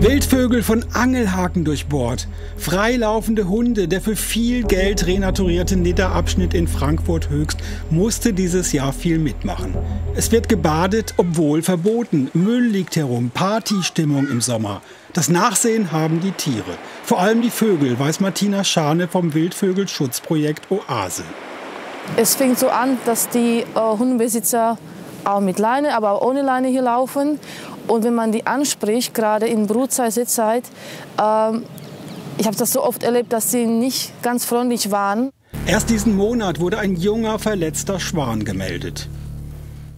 Wildvögel von Angelhaken durchbohrt. Freilaufende Hunde. Der für viel Geld renaturierte Nidderabschnitt in Frankfurt Höchst musste dieses Jahr viel mitmachen. Es wird gebadet, obwohl verboten. Müll liegt herum. Partystimmung im Sommer. Das Nachsehen haben die Tiere. Vor allem die Vögel, weiß Martina Schane vom Wildvögelschutzprojekt Oase. Es fängt so an, dass die äh, Hundebesitzer auch mit Leine, aber auch ohne Leine hier laufen. Und wenn man die anspricht, gerade in Brutzeit, Sitzzeit, ähm, ich habe das so oft erlebt, dass sie nicht ganz freundlich waren. Erst diesen Monat wurde ein junger verletzter Schwan gemeldet.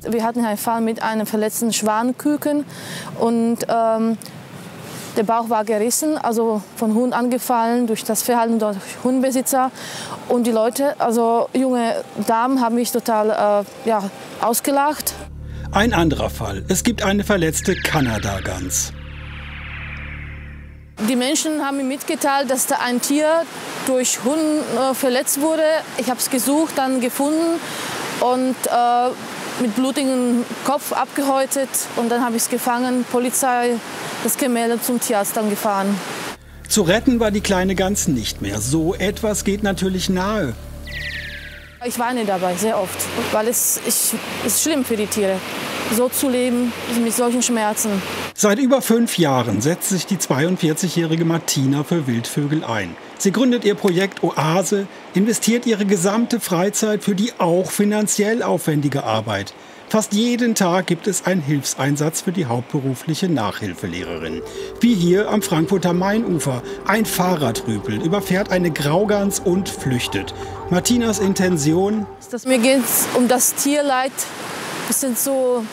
Wir hatten einen Fall mit einem verletzten Schwanküken und ähm, der Bauch war gerissen, also von Hund angefallen durch das Verhalten der Hundbesitzer. Und die Leute, also junge Damen, haben mich total äh, ja, ausgelacht. Ein anderer Fall. Es gibt eine verletzte Kanada-Gans. Die Menschen haben mir mitgeteilt, dass da ein Tier durch Hund äh, verletzt wurde. Ich habe es gesucht, dann gefunden und äh, mit blutigem Kopf abgehäutet. Und dann habe ich es gefangen, Polizei, das gemeldet, zum Tierarzt dann gefahren. Zu retten war die kleine Gans nicht mehr. So etwas geht natürlich nahe. Ich weine dabei sehr oft, weil es, ich, es ist schlimm für die Tiere, so zu leben mit solchen Schmerzen. Seit über fünf Jahren setzt sich die 42-jährige Martina für Wildvögel ein. Sie gründet ihr Projekt Oase, investiert ihre gesamte Freizeit für die auch finanziell aufwendige Arbeit. Fast jeden Tag gibt es einen Hilfseinsatz für die hauptberufliche Nachhilfelehrerin. Wie hier am Frankfurter Mainufer. Ein Fahrradrüpel überfährt eine Graugans und flüchtet. Martinas Intention? Mir geht es um das Tierleid, bisschen so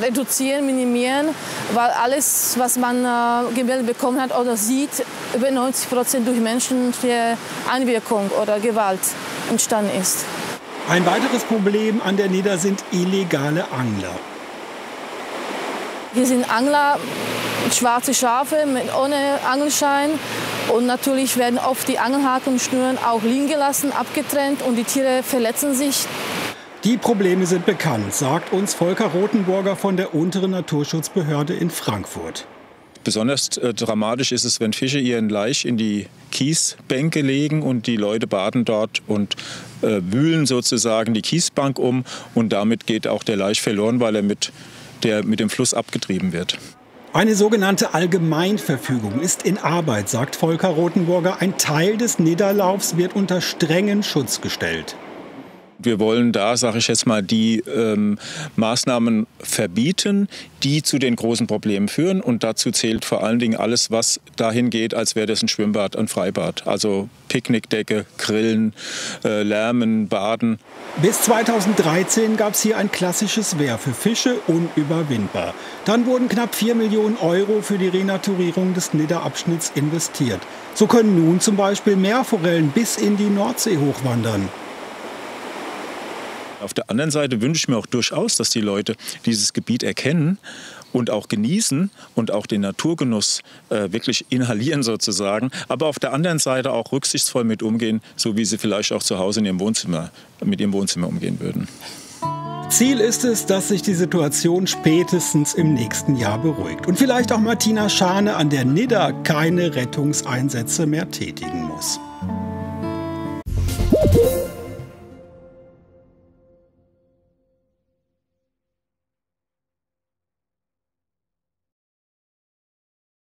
reduzieren, minimieren, weil alles, was man äh, gemeldet bekommen hat oder sieht, über 90 Prozent durch menschliche Einwirkung oder Gewalt entstanden ist. Ein weiteres Problem an der Nidda sind illegale Angler. Hier sind Angler, schwarze Schafe mit, ohne Angelschein. Und natürlich werden oft die Angelhaken und Schnüren auch liegen gelassen, abgetrennt und die Tiere verletzen sich. Die Probleme sind bekannt, sagt uns Volker Rothenburger von der unteren Naturschutzbehörde in Frankfurt. Besonders äh, dramatisch ist es, wenn Fische ihren Laich in die Kiesbänke legen und die Leute baden dort und äh, wühlen sozusagen die Kiesbank um und damit geht auch der Laich verloren, weil er mit, der, mit dem Fluss abgetrieben wird. Eine sogenannte Allgemeinverfügung ist in Arbeit, sagt Volker Rothenburger. Ein Teil des Niederlaufs wird unter strengen Schutz gestellt. Wir wollen da, sage ich jetzt mal, die ähm, Maßnahmen verbieten, die zu den großen Problemen führen. Und dazu zählt vor allen Dingen alles, was dahin geht, als wäre das ein Schwimmbad, ein Freibad. Also Picknickdecke, Grillen, äh, Lärmen, Baden. Bis 2013 gab es hier ein klassisches Wehr für Fische unüberwindbar. Dann wurden knapp 4 Millionen Euro für die Renaturierung des Nidderabschnitts investiert. So können nun zum Beispiel Meerforellen bis in die Nordsee hochwandern. Auf der anderen Seite wünsche ich mir auch durchaus, dass die Leute dieses Gebiet erkennen und auch genießen und auch den Naturgenuss äh, wirklich inhalieren sozusagen, aber auf der anderen Seite auch rücksichtsvoll mit umgehen, so wie sie vielleicht auch zu Hause in ihrem Wohnzimmer mit ihrem Wohnzimmer umgehen würden. Ziel ist es, dass sich die Situation spätestens im nächsten Jahr beruhigt und vielleicht auch Martina Schane an der Nidda keine Rettungseinsätze mehr tätigen muss.